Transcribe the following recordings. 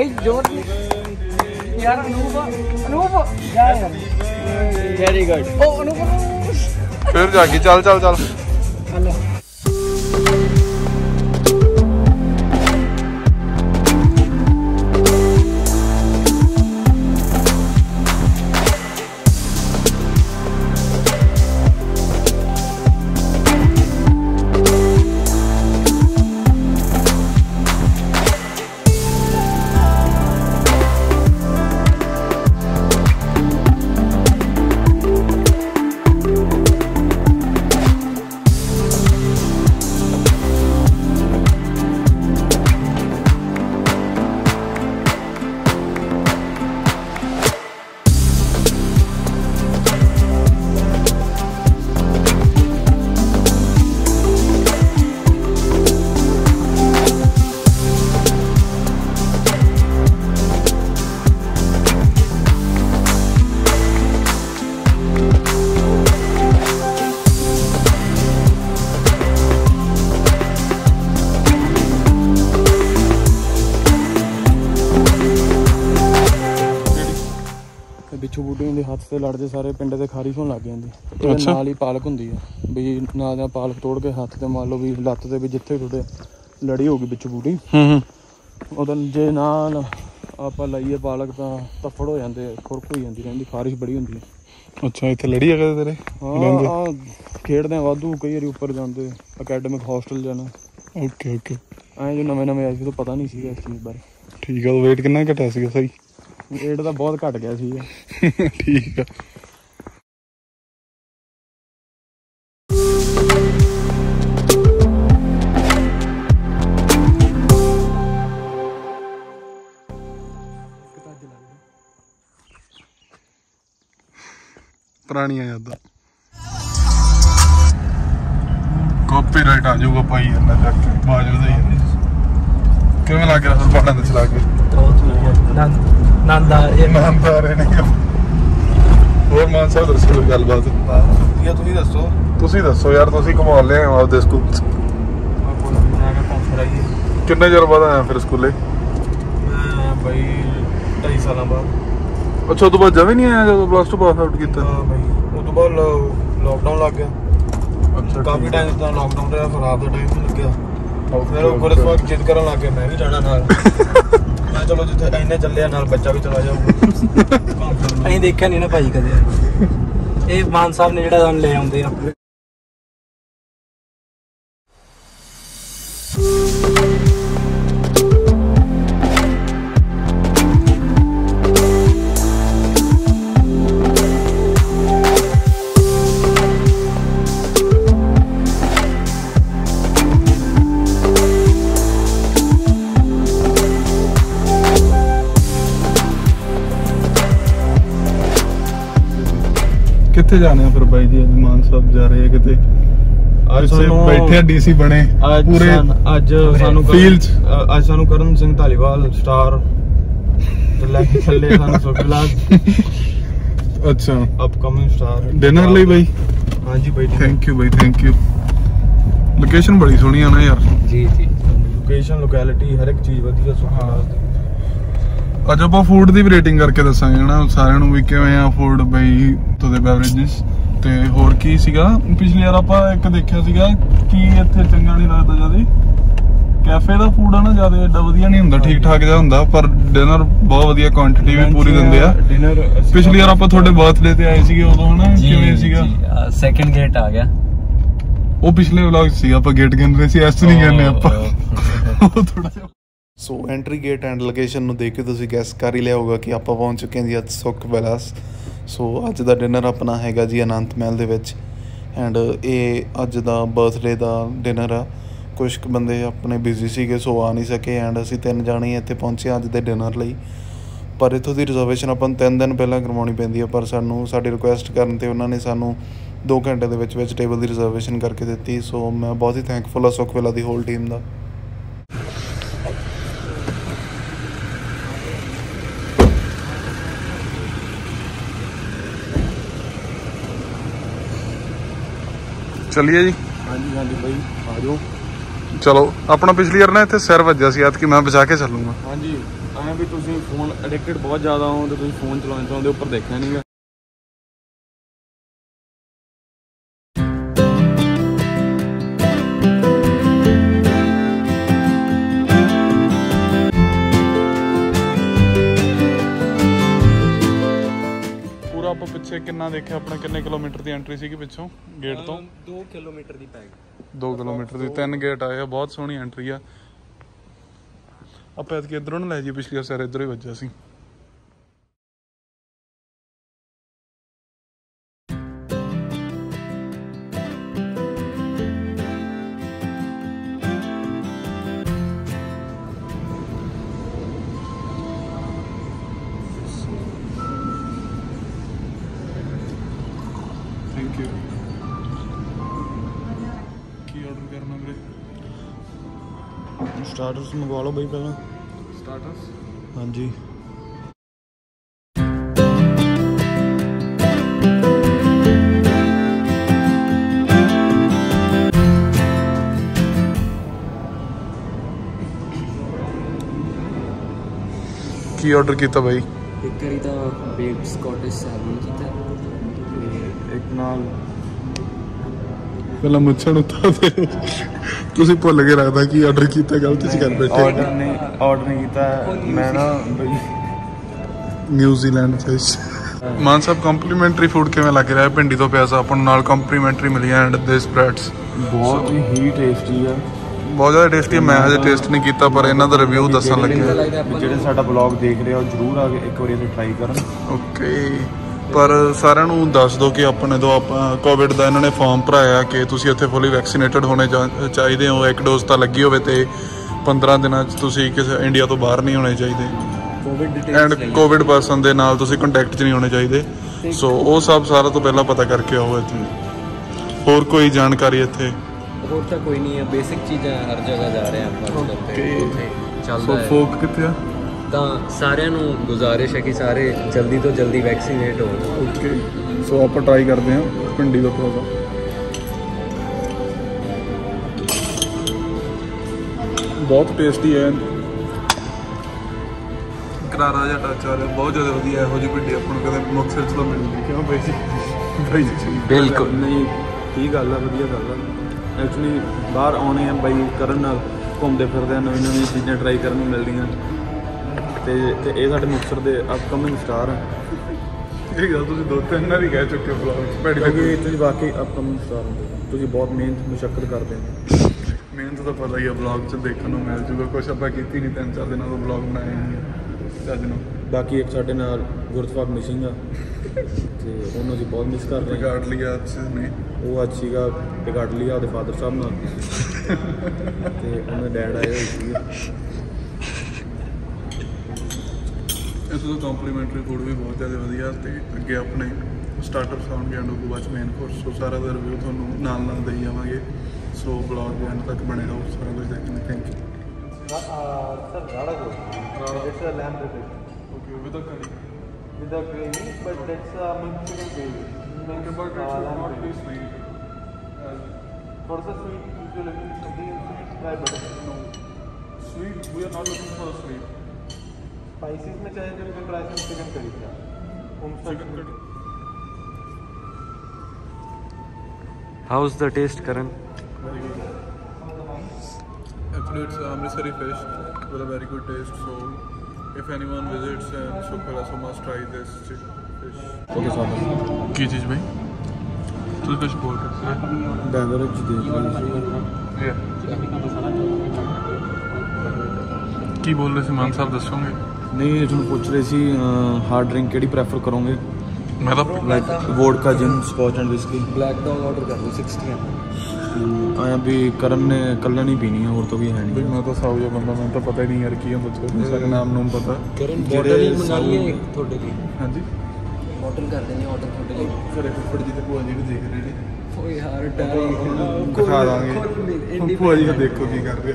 ਬਾਈ ਜੋਰ ਯਾਰ ਅਨੂਪ ਅਨੂਪ। ਜਾ ਯਾਰ ਵੈਰੀ ਗੁੱਡ ਉਹ ਅਨੂਪ ਅਨੂਪ ਫਿਰ ਜਾਗੀ ਬੂਟੀਆਂ ਦੇ ਹੱਥ ਤੇ ਲੜਦੇ ਸਾਰੇ ਪਿੰਡ ਦੇ ਖਾਰੀ ਹੋਣ ਲੱਗ ਜਾਂਦੀ। ਅੱਛਾ। ਨਾਲ ਹੀ ਪਾਲਕ ਹੁੰਦੀ ਆ। ਵੀ ਨਾਲ ਦਾ ਪਾਲਕ ਤੋੜ ਕੇ ਹੱਥ ਤੇ ਮੰਨ ਲਓ ਵੀ ਲੱਤ ਤੇ ਵੀ ਜਿੱਥੇ ਤੁਹਾਡੇ ਲੜੀ ਹੋਊਗੀ ਬਿੱਛੂ ਬੂਟੀ। ਹੂੰ ਹੂੰ। ਉਹਦਾ ਜੇ ਨਾਲ ਆਪਾਂ ਲਈਏ ਪਾਲਕ ਤਾਂ ਤਫੜ ਹੋ ਜਾਂਦੇ ਖੁਰਕ ਹੋਈ ਜਾਂਦੀ ਰਹਿੰਦੀ ਖਾਰਿਸ਼ ਬੜੀ ਹੁੰਦੀ ਹੈ ਅੱਛਾ ਇੱਥੇ ਲੜੀ ਹੈਗਾ ਤੇਰੇ? ਹਾਂ ਖੇਡਦੇ ਆ ਵਾਧੂ ਕਈ ਵਾਰੀ ਉੱਪਰ ਜਾਂਦੇ ਅਕੈਡਮਿਕ ਹੌਸਟਲ ਜਾਣਾ। ਓਕੇ ਓਕੇ ਐਂ ਜੋ ਨਵੇਂ ਨਵੇਂ ਆਏ ਸੀ ਤਾਂ ਪਤਾ ਨਹੀਂ ਸੀਗਾ ਇਸ ਚੀਜ਼ ਬਾਰੇ। ਠੀਕ ਆ weight ਕਿੰਨਾ ਘਟਿਆ ਸੀਗਾ ਸਹੀ? ਰੇਟ ਤਾਂ ਬਹੁਤ ਘਟ ਗਿਆ ਸੀਗਾ ਠੀਕ ਆ। ਪੁਰਾਣੀਆਂ ਯਾਦਾਂ। ਕਾਪੀਰਾਈਟ ਆ ਜਾਊਗਾ ਭਾਈ ਇਹਨਾਂ ਕੇ। ਬਾਜੂ ਦਾ ਹੀ ਕਿਵੇਂ ਲੱਗ ਰਿਹਾ ਫਿਰ ਬਾਣਾ ਤੇ ਚਲਾ ਕੇ ਬਹੁਤ ਵਧੀਆ। ਨੰਦਾ ਇਹ ਇਮਾਨਦਾਰ ਨੇ ਹੋਰ ਮਾਨ ਸਾਹਿਬ ਦੱਸੋ ਕੋਈ ਗੱਲਬਾਤ? ਵਧੀਆ ਤੁਸੀਂ ਦੱਸੋ? ਤੁਸੀਂ ਦੱਸੋ ਯਾਰ ਤੁਸੀਂ ਘੁਮਾ ਲਿਆ ਹੋ ਆਪਦੇ ਸਕੂਲ ਚ। ਆਪਾਂ ਨੂੰ ਮੈਂ ਕਿਹਾ ਘੁੰਮ ਫਿਰ ਆਈਏ ਕਿੰਨੇ ਚਿਰ ਬਾਅਦ ਆਇਆ ਫਿਰ ਸਕੂਲੇ? ਮੈਂ ਬਈ 2.5 ਸਾਲਾਂ ਬਾਅਦ। ਅੱਛਾ ਉਹ ਤੋਂ ਬਾਅਦ ਜਵੇਂ ਨਹੀਂ ਆਇਆ ਜਦੋਂ ਪਲੱਸ 2 ਪਾਸ ਆਊਟ ਕੀਤਾ? ਹਾਂ ਬਈ ਉਸ ਤੋਂ ਬਾਅਦ ਲੋਕਡਾਊਨ ਲੱਗ ਗਿਆ। ਅੱਛਾ ਕਾਫੀ। ਟਾਈਮ ਤਾਂ ਲੋਕਡਾਊਨ ਰਿਹਾ ਫਿਰ ਆਪ ਦਾ ਟਾਈਮ ਲੱਗਿਆ। ਫਿਰ ਉਹ okay. ਵਾਰ ਜਿੱਦ ਕਰਨ ਲੱਗ ਗਿਆ ਮੈਂ ਵੀ ਜਾਣਾ ਨਾਲ। ਮੈਂ ਚਲੋ ਜਿੱਥੇ ਇੰਨੇ ਚੱਲਿਆ ਨਾਲ ਬੱਚਾ ਵੀ ਚਲਾ ਜਾਊਗਾ। ਅਸੀਂ ਦੇਖਿਆ ਨਹੀਂ ਨਾ ਭਾਈ ਕਦੇ। ਇਹ ਮਾਨ ਸਾਹਿਬ ਨੇ ਜਿਹੜਾ ਸਾਨੂੰ ਲੈ ਆਉਂਦੇ ਆ। ਕਿੱਥੇ ਜਾਣੇ ਆ ਫਿਰ ਬਾਈ ਜੀ? ਅੱਜ ਮਾਨ ਸਾਹਿਬ ਜਾ ਰਹੇ ਆ ਕਿਤੇ। ਅੱਜ ਸੇ ਸਾਨੂੰ- ਬੈਠੇ ਆ ਡੀਸੀ ਬਣੇ ਅੱਜ ਪੂਰੇ ਸਾਨ- ਅੱਜ ਸਾਨੂੰ ਕਰਨ- field 'ਚ। ਅ, ਅੱਜ ਸਾਨੂੰ ਕਰਨ ਸਿੰਘ ਧਾਲੀਵਾਲ ਸਟਾਰ ਲੈ ਕੇ ਚੱਲੇ ਸਾਨੂੰ ਸੁਖਲਾਲ ਅੱਛਾ। ਅਪਕਮਿੰਗ ਸਟਾਰ ਡਿਨਰ ਲਈ ਬਾਈ? ਹਾਂਜੀ ਬਾਈ ਥੈਂਕ ਯੂ ਬਾਈ ਥੈਂਕ ਯੂ ਲੋਕੇਸ਼ਨ ਬੜੀ ਸੋਹਣੀ ਆ ਨਾ ਯਾਰ। ਜੀ ਜੀ। ਲੋਕੇਸ਼ਨ ਲੋਕੈਲਿਟੀ ਹਰ ਇੱਕ ਚੀਜ਼ ਵਧੀਆ ਸੁਖਲਾਲ ਦੀ ਅੱਜ ਆਪਾਂ ਫੂਡ ਦੀ ਵੀ ਰੇਟਿੰਗ ਕਰਕੇ ਦੱਸਾਂਗੇ ਨਾ ਸਾਰਿਆਂ ਨੂੰ ਵੀ ਕਿਵੇਂ ਆ ਫੂਡ ਬਈ ਤੋਂ ਦੇ ਬeverages ਤੇ ਹੋਰ ਕੀ ਸੀਗਾ? ਪਿਛਲੀ ਵਾਰ ਆਪਾਂ ਇੱਕ ਦੇਖਿਆ ਸੀਗਾ ਕੀ ਇੱਥੇ ਚੰਗਾ ਨਹੀਂ ਲੱਗਦਾ ਜ਼ਿਆਦਾ। ਕੈਫੇ ਦਾ ਫੂਡ ਆ ਨਾ ਜ਼ਿਆਦਾ ਏਡਾ ਵਧੀਆ ਨਹੀਂ ਹੁੰਦਾ ਠੀਕ ਠਾਕ ਜਿਹਾ ਹੁੰਦਾ ਪਰ ਡਿਨਰ ਬਹੁਤ ਵਧੀਆ ਕੁਆਂਟੀਟੀ ਵੀ ਪੂਰੀ ਦਿੰਦੇ ਆ। ਡਿਨਰ ਪਿਛਲੀ ਵਾਰ ਆਪਾਂ ਤੁਹਾਡੇ ਬਰਥਡੇ ਤੇ ਆਏ ਸੀਗੇ ਉਦੋਂ ਹਨਾ? ਕਿਵੇਂ ਸੀਗਾ? ਸੈਕੰਡ ਗੇਟ ਆ ਗਿਆ। ਉਹ ਪਿਛਲੇ ਵਲੌਗ ਸੀ ਆਪਾਂ ਗੇਟ ਗਿਣ ਰਹੇ ਸੀ ਐਸ ਨਹੀਂ ਕਹਿੰਦੇ ਆਪਾਂ। ਉਹ ਥੋੜਾ ਜਿਹਾ so entry gate and location ਨੂੰ ਦੇਖ ਕੇ ਤੁਸੀਂ ਗੈਸ ਕਰ ਹੀ ਲਿਆ ਹੋਗਾ ਕਿ ਆਪਾਂ ਪਹੁੰਚ ਚੁੱਕੇ ਹਾਂ ਜੀ ਅੱਜ ਸੁੱਖ ਵਿਲਾਸ। ਸੋ ਅੱਜ ਦਾ ਡਿਨਰ ਆਪਣਾ ਹੈਗਾ ਜੀ ਅਨੰਤ ਮਹਿਲ ਦੇ ਵਿੱਚ। ਐਂਡ ਇਹ ਅੱਜ ਦਾ ਬਰਥਡੇ ਦਾ ਡਿਨਰ ਆ। ਕੁਝ ਕੁ ਬੰਦੇ ਆਪਣੇ ਬਿਜ਼ੀ ਸੀਗੇ ਸੋ ਆ ਨਹੀਂ ਸਕੇ। ਐਂਡ ਅਸੀਂ ਤਿੰਨ ਜਾਣੇ ਇੱਥੇ ਪਹੁੰਚੇ ਹਾਂ ਅੱਜ ਦੇ ਡਿਨਰ ਲਈ। ਪਰ ਇੱਥੋਂ ਦੀ ਰਿਜ਼ਰਵੇਸ਼ਨ ਆਪਾਂ ਨੂੰ ਤਿੰਨ ਦਿਨ ਪਹਿਲਾਂ ਕਰਵਾਉਣੀ ਪੈਂਦੀ ਆ। ਪਰ ਸਾਨੂੰ, ਸਾਡੀ ਰਿਕੁਐਸਟ ਕਰਨ ਤੇ ਉਹਨਾਂ ਨੇ ਸਾਨੂੰ 2 ਘੰਟੇ ਦੇ ਵਿੱਚ ਵਿੱਚ ਟੇਬਲ ਦੀ ਰਿਜ਼ਰਵੇਸ਼ਨ ਕਰਕੇ ਦਿੱਤੀ। ਸੋ ਮੈਂ ਬਹੁਤ ਹੀ ਥੈਂਕਫੁਲ ਆ ਸੁੱਖ ਵਿਲਾ ਦੀ ਹੋਲ ਟੀਮ ਦਾ। ਚੱਲੀਏ ਜੀ? ਹਾਂਜੀ ਹਾਂਜੀ ਬਾਈ ਆ ਜਾਓ। ਚਲੋ ਆਪਣਾ ਪਿਛਲੀ ਵਾਰ ਨਾ ਇੱਥੇ ਸਿਰ ਵੱਜਿਆ ਸੀ ਐਤਕੀ ਮੈਂ ਬਚਾ ਕੇ ਚੱਲੂਗਾ। ਹਾਂਜੀ ਐਂ ਵੀ ਤੁਸੀਂ ਫੋਨ ਐਡਿਕਟਡ ਬਹੁਤ ਜ਼ਿਆਦਾ ਹੋ ਤੇ ਤੁਸੀਂ ਫੋਨ ਚਲਾਉਣ ਚਲਾਉਂਦੇ ਉੱਪਰ ਦੇਖਿਆ ਨਹੀਂਗਾ ਪਿੱਛੇ ਕਿੰਨਾ ਦੇਖਿਆ ਆਪਣਾ ਕਿੰਨੇ ਕਿਲੋਮੀਟਰ ਦੀ ਐਂਟਰੀ ਸੀਗੀ ਪਿੱਛੋਂ ਗੇਟ ਤੋਂ? 2 ਕਿਲੋਮੀਟਰ ਦੀ ਪੈ ਗਈ। 2 ਕਿਲੋਮੀਟਰ ਦੀ ਤਿੰਨ ਗੇਟ ਆਏ ਆ ਬਹੁਤ ਸੋਹਣੀ ਐਂਟਰੀ ਆ। ਆਪਾਂ ਇਧਰੋਂ ਨੂੰ ਲੈ ਜੀ ਪਿਛਲੀ ਸਿਰ ਇਧਰੋਂ ਹੀ ਵੱਜਿਆ ਸੀ। ਸਟਾਰਟਰਸ ਮੰਗਵਾ ਲਓ ਬਈ ਪਹਿਲਾਂ ਸਟਾਰਟਰਸ ਹਾਂਜੀ ਕੀ ਆਰਡਰ ਕੀਤਾ ਬਾਈ ਇੱਕ ਵਾਰੀ ਤਾਂ ਬੇਕਡ ਸਕਾਟਿਸ਼ ਸੈਲਮਨ ਕੀਤਾ ਤੇ ਇੱਕ ਨਾਲ ਪਹਿਲਾਂ ਮੁੱਛਣ ਉਤਾਰ ਦੇ ਤੁਸੀਂ ਭੁੱਲ ਕੇ ਰੱਖਦਾ ਕੀ ਆਰਡਰ ਕੀਤਾ ਗਲਤੀ ਚ ਕਰ ਬੈਠੇ ਆਰਡਰ ਨਹੀਂ ਆਰਡਰ ਨਹੀਂ ਕੀਤਾ। ਮੈਂ ਨਾ ਬਈ ਨਿਊਜ਼ੀਲੈਂਡ ਫਿਸ਼ ਮਾਨ ਸਾਹਿਬ ਕੰਪਲੀਮੈਂਟਰੀ ਫੂਡ ਕਿਵੇਂ ਲੱਗ ਰਿਹਾ? ਹੈ ਭਿੰਡੀ ਤੋਂ ਪਿਆਜ਼ਾ ਆਪਾਂ ਨੂੰ ਨਾਲ ਕੰਪਲੀਮੈਂਟਰੀ ਮਿਲੀ ਐਂਡ ਦੇ ਸਪਰੈਡਸ ਬਹੁਤ ਹੀ ਟੇਸਟੀ ਆ। ਬਹੁਤ ਜ਼ਿਆਦਾ ਟੇਸਟੀ ਹੈ ਮੈਂ ਹਜੇ ਟੇਸਟ ਨਹੀਂ ਕੀਤਾ ਪਰ ਇਹਨਾਂ ਦਾ ਰਿਵਿਊ ਦੱਸਣ ਲੱਗੇ। ਜਿਹੜੇ ਸਾਡਾ ਬਲੌਗ ਦੇਖ ਰਹੇ ਹੋ ਜਰੂਰ ਆ ਕੇ ਇੱਕ ਵਾਰੀ ਇਹਨੂੰ ਟਰਾਈ ਕਰਨ। ਓਕੇ ਪਰ ਸਾਰਿਆਂ ਨੂੰ ਦੱਸ ਦਿਓ ਕਿ ਆਪਣੇ ਤੋਂ ਆਪਾਂ ਕੋਵਿਡ ਦਾ ਇਹਨਾਂ ਨੇ ਫਾਰਮ ਭਰਾਇਆ ਕਿ ਤੁਸੀਂ ਇੱਥੇ ਫੁੱਲੀ ਵੈਕਸੀਨੇਟਡ ਹੋਣੇ ਚਾਹੀਦੇ ਹੋ। ਇੱਕ ਡੋਜ਼ ਤਾਂ ਲੱਗੀ ਹੋਵੇ ਤੇ 15 ਦਿਨਾਂ 'ਚ ਤੁਸੀਂ ਕਿਸੇ ਇੰਡੀਆ ਤੋਂ ਬਾਹਰ ਨਹੀਂ ਹੋਣੇ ਚਾਹੀਦੇ। COVID and details COVID person ਦੇ ਨਾਲ ਤੁਸੀਂ ਕੰਟੈਕਟ 'ਚ ਨਹੀਂ ਹੋਣੇ ਚਾਹੀਦੇ। ਸੋ ਉਹ ਸਭ ਸਾਰਾ ਤੋਂ ਪਹਿਲਾਂ ਪਤਾ ਕਰਕੇ ਆਓ ਇੱਥੇ। ਹੋਰ ਕੋਈ ਜਾਣਕਾਰੀ ਇੱਥੇ? ਹੋਰ ਤਾਂ ਕੋਈ ਨਹੀਂ ਹੈ। ਬੇਸਿਕ ਚੀਜ਼ਾਂ ਹਰ ਜਗ੍ਹਾ ਜਾ ਰਹੇ ਆਪਾਂ। ਤੇ ਚੱਲਦਾ ਸੋ ਹੈ। ਫੋਕ ਕਿੱਥੇ ਆ? ਤਾਂ ਸਾਰਿਆਂ ਨੂੰ ਗੁਜ਼ਾਰਿਸ਼ ਹੈ ਕਿ ਸਾਰੇ ਜਲਦੀ ਤੋਂ ਜਲਦੀ ਵੈਕਸੀਨੇਟ ਹੋਣ। ਓਕੇ ਸੋ ਆਪਾਂ ਟਰਾਈ ਕਰਦੇ ਹਾਂ ਭਿੰਡੀ ਦਾ ਪਰੌਂਠਾ। ਬਹੁਤ ਟੇਸਟੀ ਹੈ। ਕਰਾਰਾ ਜਿਹਾ ਟੱਚ ਆ ਰਿਹਾ ਬਹੁਤ ਜ਼ਿਆਦਾ ਵਧੀਆ ਇਹੋ ਜਿਹੀ ਭਿੰਡੀ ਆਪਾਂ ਨੂੰ ਕਦੇ ਮੁਕਤਸਰ ਚ ਤਾਂ ਮਿਲਦੀ ਕਿਉਂ ਬਾਈ? ਜੀ ਬਾਈ ਜੀ ਬਿਲਕੁਲ। ਨਹੀਂ ਠੀਕ ਗੱਲ ਆ ਵਧੀਆ ਗੱਲ ਆ। ਐਕਚੁਅਲੀ ਬਾਹਰ ਆਉਣੇ ਆ ਬਾਈ ਕਰਨ ਨਾਲ ਘੁੰਮਦੇ ਫਿਰਦੇ ਆ ਨਵੀਂ ਨਵੀਂ ਚੀਜ਼ਾਂ ਟਰਾਈ ਕਰਨ ਨੂੰ ਮਿਲਦੀਆਂ। ਤੇ ਤੇ ਇਹ ਸਾਡੇ ਮੁਕਤਸਰ ਦੇ ਅਪਕਮਿੰਗ ਸਟਾਰ ਆ। ਇਹ ਗੱਲ ਤੁਸੀਂ ਦੋ ਤਿੰਨ ਵਾਰੀ ਕਹਿ ਚੁੱਕੇ ਹੋ ਬਲੌਗ ਚ ਭੈੜੀ ਕਿਉਂਕਿ ਤੁਸੀਂ ਵਾਕਈ ਅਪਕਮਿੰਗ ਸਟਾਰ ਹੋ। ਤੁਸੀਂ ਬਹੁਤ ਮਿਹਨਤ ਮੁਸ਼ਕਲ ਕਰਦੇ ਹੋ। ਮਿਹਨਤ ਤਾਂ ਪਤਾ ਹੀ ਆ ਬਲੌਗ ਚ ਦੇਖਣ ਨੂੰ ਮਿਲ ਜੂਗਾ। ਕੁਛ ਆਪਾਂ ਕੀਤੀ ਨਹੀਂ ਤਿੰਨ ਚਾਰ ਦਿਨਾਂ ਤੋਂ ਬਲੌਗ ਬਣਾਇਆ ਨਹੀਂ ਹੈ ਚੱਜ ਨੂੰ ਬਾਕੀ ਇੱਕ ਸਾਡੇ ਨਾਲ ਗੁਰਤਫਾਕ ਮਿਸਿੰਗ ਆ। ਤੇ ਉਹਨੂੰ ਅਸੀਂ ਬਹੁਤ ਮਿਸ ਕਰ ਰਹੇ ਹਾਂ। ਰਿਕਾਰਡ ਲਿਆ ਅੱਜ ਨੇ। ਉਹ ਅੱਜ ਸੀਗਾ ਪਿਗਾੜ ਲਿਆ ਉਹਦੇ ਫਾਦਰ ਸਾਹਿਬ ਨਾਲ। ਤੇ ਉਹਨਾਂ ਡੈਡ ਆਏ ਹੋਏ ਸੀਗੇ। ਇੱਥੋਂ ਦਾ ਕੰਪਲੀਮੈਂਟਰੀ ਫੂਡ ਵੀ ਬਹੁਤ ਜ਼ਿਆਦਾ ਵਧੀਆ ਤੇ ਅੱਗੇ ਆਪਣੇ ਸਟਾਰਟਅਪਸ ਆਉਣਗੇ ਐਂਡ ਉਹ ਬਾਅਦ ਮੇਨ ਕੋਰਸ ਸੋ ਸਾਰਾ ਦਾ ਰਿਵਿਊ ਤੁਹਾਨੂੰ ਨਾਲ ਨਾਲ ਦੇਈ ਜਾਵਾਂਗੇ ਸੋ ਬਲੌਗ ਦੇ ਅੰਤ ਤੱਕ ਬਣੇ ਰਹੋ ਸਾਰਾ ਕੁਝ ਦੇਖਣਾ thank you sir rara go it's a lamb repeat okay with a curry with a gravy but it's a mixture gravy but it's not be sweet ਥੋੜਾ ਸਾ ਸਵੀਟ ਜੋ ਲੇਕਿਨ something sweet try but no sweet we are not looking for sweet for a sweet Spices में चाहे तो you can try some chicken curry. Yeah. Um, chicken curry house the taste ਕਰਨ very good actually it's amritsari fish with a very good taste so if anyone visits uh, Sukhwala so must try this chi- fish ਉਹਦੇ ਸਾਹਮਣੇ ਕੀ ਚੀਜ਼ ਬਈ ਤੁਸੀਂ ਕੁਝ ਬੋਲ ਰਹੇ ਸੀ ਬੈਵਰੇਜ ਦੇਖ ਰਹੇ ਕੀ ਬੋਲ ਰਹੇ ਸੀ ਮਾਨ ਸਾਹਿਬ ਦੱਸੋਗੇ ਨਹੀਂ ਤੁਹਾਨੂੰ ਪੁੱਛ ਰਹੇ ਸੀ ਹਾਰਡ ਡਰਿੰਕ ਕਿਹੜੀ ਪ੍ਰੈਫਰ ਕਰੋਗੇ? ਮੈਂ ਤਾਂ like vodka gin scotch and whisky Black Dog order ਕਰ ਲਓ 60 ਐਮ ਆਇਆ ਵੀ ਕਰਨ ਨੇ ਕੱਲਾ ਨਹੀਂ ਪੀਣੀ ਹੋਰ ਤਾਂ ਵੀ ਹੈ ਨਹੀਂ। ਮੈਂ ਤਾਂ ਸਾਊ ਜਿਹਾ ਬੰਦਾ ਮੈਨੂੰ ਤਾਂ ਪਤਾ ਹੀ ਨਹੀਂ ਯਾਰ ਕੀ ਹੁੰਦਾ ਚੋਂ ਸਾਰੇ ਨਾਮ ਨੂੰ ਪਤਾ। ਕਰਨ ਬੋਟਲ ਹੀ ਮੰਗਾ ਲਈਏ ਤੁਹਾਡੇ ਲਈ। ਹਾਂਜੀ। ਬੋਟਲ ਕਰ ਦਿੰਦੇ ਆਰਡਰ ਤੁਹਾਡੇ ਲਈ। ਘਰੇ ਫੁੱਫੜ ਜੀ ਤੇ ਭੂਆ ਜੀ ਵੀ ਦੇਖ ਰਹੇ ਨੇ। ਓ ਯਾਰ ਡਾਰੀ ਦਿਖਾ ਦਾਂਗੇ। ਭੂਆ ਜੀ ਨੂੰ ਦੇਖੋ ਕੀ ਕਰ ਰਹੇ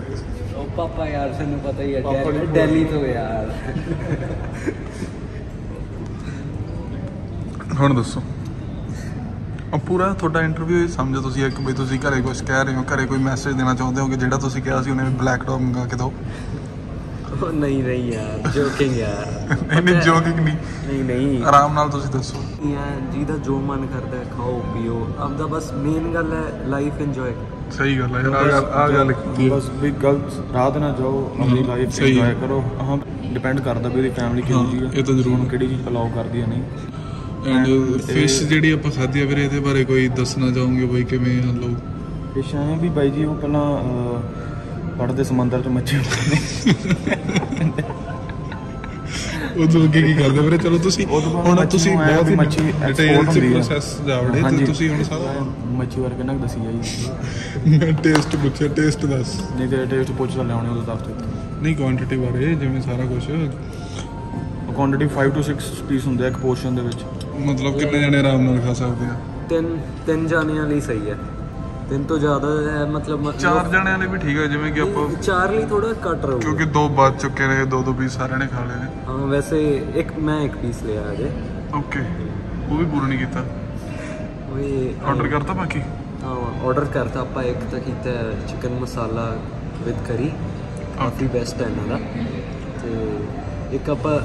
ਪਾਪਾ ਯਾਰ ਸਾਨੂੰ ਪਤਾ ਹੀ ਹੈ ਦੀ ਦਿੱਲੀ ਤੋਂ ਯਾਰ। ਹੁਣ ਦੱਸੋ। ਉਹ ਪੂਰਾ ਤੁਹਾਡਾ ਇੰਟਰਵਿਊ ਸਮਝੋ ਤੁਸੀਂ ਇੱਕ ਬਈ ਤੁਸੀਂ ਘਰੇ ਕੁਝ ਕਹਿ ਰਹੇ ਹੋ ਘਰੇ ਕੋਈ ਮੈਸੇਜ ਦੇਣਾ ਚਾਹੁੰਦੇ ਹੋ ਕਿ ਜਿਹੜਾ ਤੁਸੀਂ ਕਿਹਾ ਸੀ ਉਹਨੇ ਬਲੈਕ ਡੌਗ ਮੰਗਾ ਕੇ ਦਿਓ। ਉਹ ਨਹੀਂ ਨਹੀਂ ਯਾਰ ਜੋਕਿੰਗ ਯਾਰ। ਇਹਨੇ ਜੋਕਿੰਗ ਨਹੀਂ। ਨਹੀਂ ਨਹੀਂ। ਆਰਾਮ ਨਾਲ ਤੁਸੀਂ ਦੱਸੋ। ਯਾਰ ਜਿਹਦਾ ਜੋ ਮਨ ਕਰਦਾ ਹੈ, ਖਾਓ ਪੀਓ। ਆਪਦਾ ਬਸ ਮੇਨ ਗੱਲ ਹੈ ਲਾਈਫ ਇੰਜੋਏ ਸਹੀ ਗੱਲ ਹੈ ਯਾਰ ਆਹ ਗੱਲ ਬਸ ਵੀ ਗਲਤ ਰਾਹ ਤੇ ਨਾ ਜਾਓ ਆਪਣੀ ਲਾਈਫ ਹੈ। ਇੰਜੋਏ ਕਰੋ। ਹਾਂ। ਡਿਪੈਂਡ ਕਰਦਾ ਵੀ ਉਹਦੀ ਫੈਮਿਲੀ ਕਿਹੋ ਹਾਂ, ਜਿਹੀ ਆ ਇਹ ਤਾਂ ਜ਼ਰੂਰ। ਕਿਹੜੀ ਚੀਜ਼ ਅਲਾਉ ਕਰਦੀ ਆ ਨਹੀਂ। ਐਂਡ ਫਿਸ਼ ਜਿਹੜੀ ਆਪਾਂ ਖਾਧੀ ਆ ਵੀਰੇ ਇਹਦੇ ਬਾਰੇ ਕੋਈ ਦੱਸਣਾ ਚਾਹੋਗੇ ਬਈ ਕਿਵੇਂ ਆ ਲੋਕ ਫਿਸ਼ ਐਂ ਵੀ ਬਾਈ ਜੀ ਉਹ ਪਹਿਲਾਂ ਪੜਦੇ ਸਮੁੰਦਰ ਚ ਮੱਛੀ ਉਹ ਤੋਂ ਅੱਗੇ ਕੀ ਕਰਦੇ ਵੀਰੇ? ਚਲੋ ਤੁਸੀਂ ਹੁਣ ਤੁਸੀਂ ਬਹੁਤ ਹੀ ਮੱਛੀ ਡਿਟੇਲ ਚ। ਪ੍ਰੋਸੈਸ ਜਾਵੜੇ ਤੇ। ਤੁਸੀਂ ਹੁਣ ਸਾਰਾ ਮੱਛੀ ਕਿੰਨਾ ਕੁ ਦੱਸੀ ਜਾਈ ਮੈਂ ਟੇਸਟ ਪੁੱਛਿਆ ਟੇਸਟ ਦੱਸ। ਨਹੀਂ ਤੇ ਟੇਸਟ ਪੁੱਛ ਲੈ ਆਉਣੇ ਉਹਦਾ ਦੱਸ ਦਿੱਤਾ ਨਹੀਂ ਕੁਆਂਟੀਟੀ ਬਾਰੇ ਜਿਵੇਂ ਸਾਰਾ ਕੁਝ ਕੁਆਂਟੀਟੀ 5 ਤੋਂ 6 ਪੀਸ ਹੁੰਦੇ ਆ ਇੱਕ ਪੋਰਸ਼ਨ ਦੇ ਵਿੱਚ। ਮਤਲਬ ਕਿੰਨੇ ਜਣੇ ਆਰਾਮ ਨਾਲ ਖਾ ਸਕਦੇ ਆ? ਤਿੰਨ ਤਿੰਨ ਜਾਣਿਆਂ ਲਈ ਸਹੀ ਹੈ ਤਿੰਨ ਤੋਂ ਜ਼ਿਆਦਾ ਹੈ ਮਤਲਬ ਚਾਰ ਜਣਿਆਂ ਲਈ ਵੀ ਠੀਕ ਹੈ ਜਿਵੇਂ ਕਿ ਆਪਾਂ ਚਾਰ ਲਈ ਥੋੜਾ ਘੱਟ ਰਹੂਗਾ। ਕਿਉਂਕਿ ਦੋ ਬਚ ਚੁੱਕੇ ਨੇ ਦੋ ਦੋ ਪੀਸ ਸਾਰਿਆਂ ਨੇ ਖਾ ਲਏ ਨੇ। ਹਾਂ ਵੈਸੇ ਇੱਕ ਮੈਂ ਇੱਕ ਪੀਸ ਲਿਆ ਅਜੇ ਓਕੇ ਉਹ ਵੀ ਪੂਰਾ ਨਹੀਂ ਕੀਤਾ। ਉਹ ਆਰਡਰ ਕਰਤਾ ਬਾਕੀ? ਹਾਂ ਆਰਡਰ ਕਰਤਾ ਆਪਾਂ ਇੱਕ ਤਾਂ ਕੀਤਾ ਚਿਕਨ ਮਸਾਲਾ ਵਿਦ ਕਰੀ ਕਾਫੀ ਬੈਸਟ ਹੈ ਇਹਨਾਂ ਦਾ। ਤੇ ਇੱਕ ਆਪਾਂ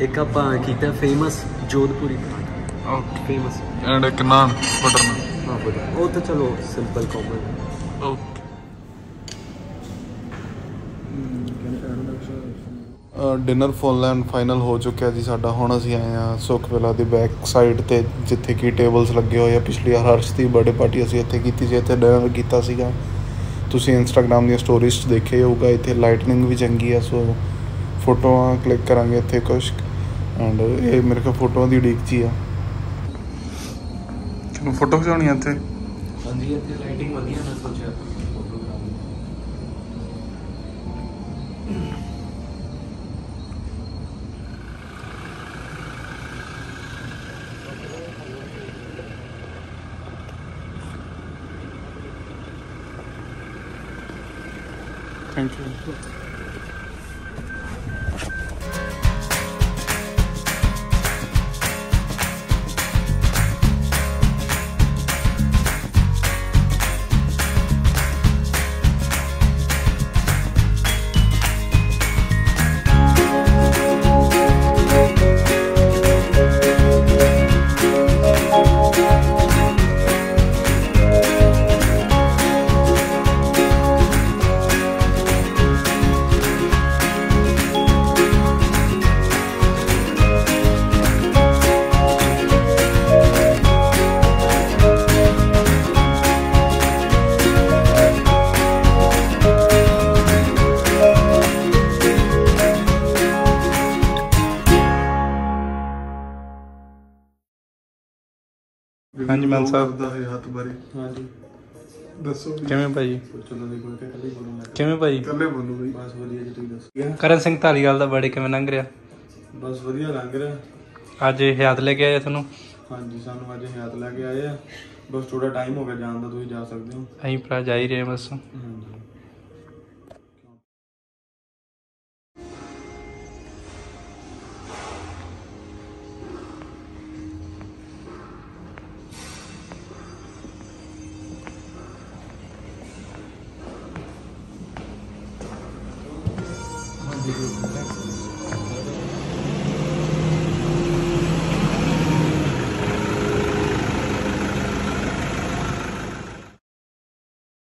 ਇੱਕ ਆਪਾਂ ਕੀਤਾ famous Jodhpuri okay famous and ਇੱਕ ਨਾਨ ਬਟਰ ਨਾਨ ਹਾਂ ਬਤਾ ਉਹ ਤਾਂ ਚਲੋ simple common okay dinner full and final ਹੋ ਚੁੱਕਿਆ ਜੀ ਸਾਡਾ ਹੁਣ ਅਸੀਂ ਆਏ ਆ ਸੁਖ ਵਿਲਾ ਦੀ ਬੈਕ ਸਾਈਡ ਤੇ ਜਿੱਥੇ ਕੀ ਟੇਬਲਸ ਲੱਗੇ ਹੋਏ ਆ ਪਿਛਲੀ ਵਾਰ ਹਰਸ਼ ਦੀ ਬਰਥਡੇ ਪਾਰਟੀ ਅਸੀਂ ਇੱਥੇ ਕੀਤੀ ਸੀ ਇੱਥੇ ਡਿਨਰ ਕੀਤਾ ਸੀਗਾ ਤੁਸੀਂ ਇੰਸਟਾਗ੍ਰam ਦੀਆਂ ਸਟੋਰੀਜ਼ 'ਚ ਦੇਖਿਆ ਹੋਊਗਾ ਇੱਥੇ ਲਾਈਟਨਿੰਗ ਵੀ ਚੰਗੀ ਆ ਸੋ ਫੋਟੋਆਂ ਕਲਿੱਕ ਕਰਾਂਗੇ ਇੱਥੇ ਕੁਝ ਐਂਡ ਇਹ ਮੇਰੇ ਕੋਲ ਫੋਟੋਆਂ ਦੀ ਉਡੀਕ 'ਚ ਹੀ ਆ ਤੁਹਾਨੂੰ ਫੋਟੋ ਖਿਚਾਉਣੀ ਆ ਇੱਥੇ? ਹਾਂਜੀ ਇੱਥੇ ਲਾਈਟਿੰਗ ਵਧੀਆ ਮੈਂ ਸੋਚਿਆ ਥੈਂਕ ਯੂ ਹਾਂਜੀ ਮਾਨ ਸਾਹਿਬ। ਦਾ ਹੈ ਹੱਥ ਬਾਰੇ। ਹਾਂਜੀ। ਦੱਸੋ ਕਿਵੇਂ ਭਾਜੀ? ਚਲੋ ਦੇ ਕੋਲ ਕੱਲੇ ਬੋਲੂੰਗਾ। ਕਿਵੇਂ ਭਾਜੀ? ਇਕੱਲੇ ਬੋਲੋ ਬਈ। ਬਸ ਵਧੀਆ ਜੀ ਤੁਸੀਂ ਦੱਸੋ। ਕਰਨ ਸਿੰਘ ਧਾਲੀਵਾਲ ਦਾ ਬਰਥਡੇ ਕਿਵੇਂ ਲੰਘ ਰਿਹਾ? ਬਸ ਵਧੀਆ ਲੰਘ ਰਿਹਾ। ਅੱਜ ਇਹ ਯਾਦ ਲੈ ਕੇ ਆਇਆ ਤੁਹਾਨੂੰ? ਹਾਂਜੀ ਸਾਨੂੰ ਅੱਜ ਹਯਾਤ ਲੈ ਕੇ ਆਏ ਆ। ਬਸ ਥੋੜਾ ਟਾਈਮ ਹੋ ਗਿਆ ਜਾਣ ਦਾ ਤੁਸੀਂ ਜਾ ਸਕਦੇ ਹੋ। ਅਸੀਂ ਭਰਾ ਜਾ ਹੀ ਰਹੇ ਹਾਂ ਬਸ। ਹਾਂਜੀ।